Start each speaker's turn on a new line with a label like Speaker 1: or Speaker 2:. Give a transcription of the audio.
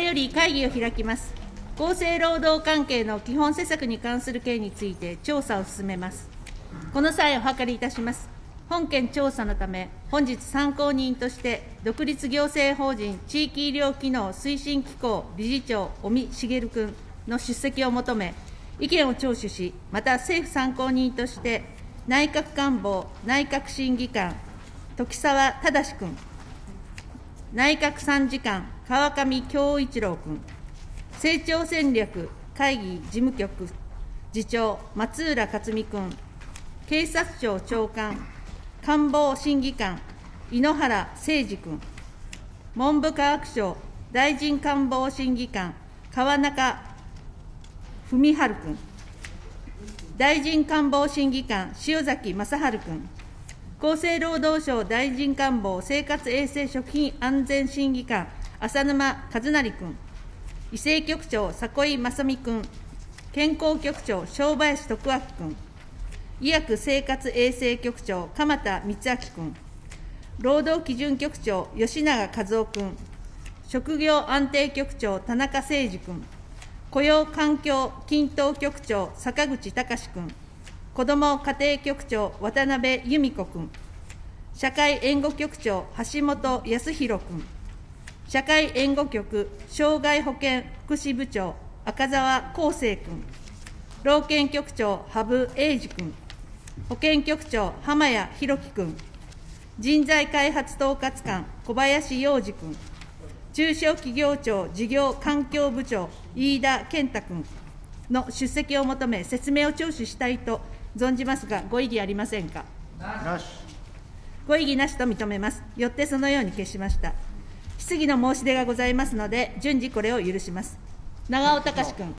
Speaker 1: より会議を開きます。厚生労働関係の基本施策に関する件について調査を進めます。この際お諮りいたします。本件調査のため、本日参考人として、独立行政法人地域医療機能推進機構理事長、尾身茂君の出席を求め、意見を聴取し、また政府参考人として、内閣官房内閣審議官、時沢正君、内閣参事官、川上恭一郎君、成長戦略会議事務局次長、松浦克美君、警察庁長官、官房審議官、井ノ原誠司君、文部科学省大臣官房審議官、川中文春君、大臣官房審議官、塩崎正治君、厚生労働省大臣官房生活衛生食品安全審議官、浅沼和成君、医政局長、迫井正美君、健康局長、正林徳明君、医薬生活衛生局長、鎌田光明君、労働基準局長、吉永和夫君、職業安定局長、田中誠二君、雇用環境均等局長、坂口隆君、子ども家庭局長、渡辺由美子君、社会援護局長、橋本康弘君、社会援護局障害保険福祉部長、赤澤厚生君、老健局長、羽生英二君、保健局長、浜谷弘樹君、人材開発統括官、小林洋二君、中小企業庁事業環境部長、飯田健太君の出席を求め、説明を聴取したいと存じますが、ご異議ありませんか？
Speaker 2: なし。
Speaker 1: ご異議なしと認めます。よってそのように決しました。質疑の申し出がございますので、順次これを許します。長尾隆君。